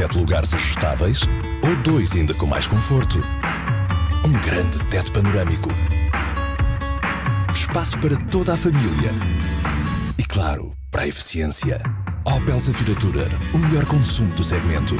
sete lugares ajustáveis ou dois ainda com mais conforto. Um grande teto panorâmico. Espaço para toda a família. E claro, para a eficiência. Opel Zafira Tourer, o melhor consumo do segmento.